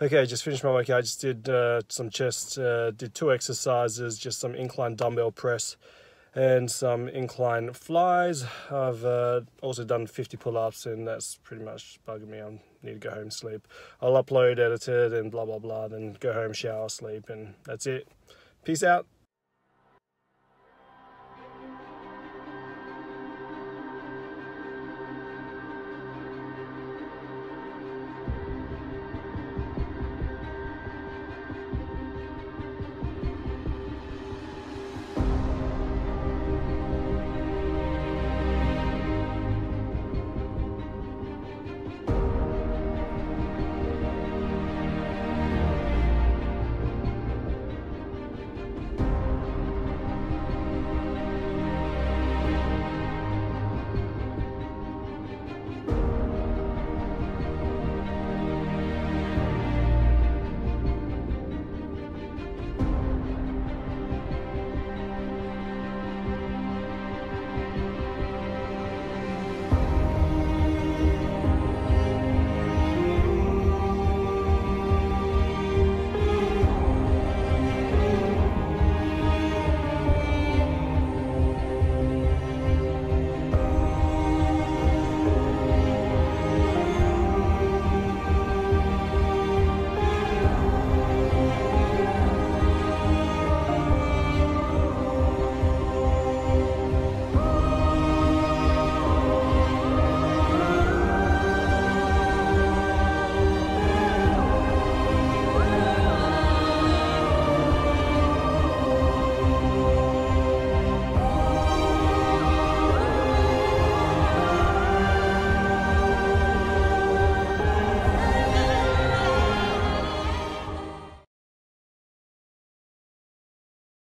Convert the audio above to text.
Okay, just finished my workout. I Just did uh, some chest, uh, did two exercises, just some incline dumbbell press and some incline flies. I've uh, also done 50 pull-ups and that's pretty much bugging me. I need to go home sleep. I'll upload, edit it and blah, blah, blah, then go home, shower, sleep and that's it. Peace out.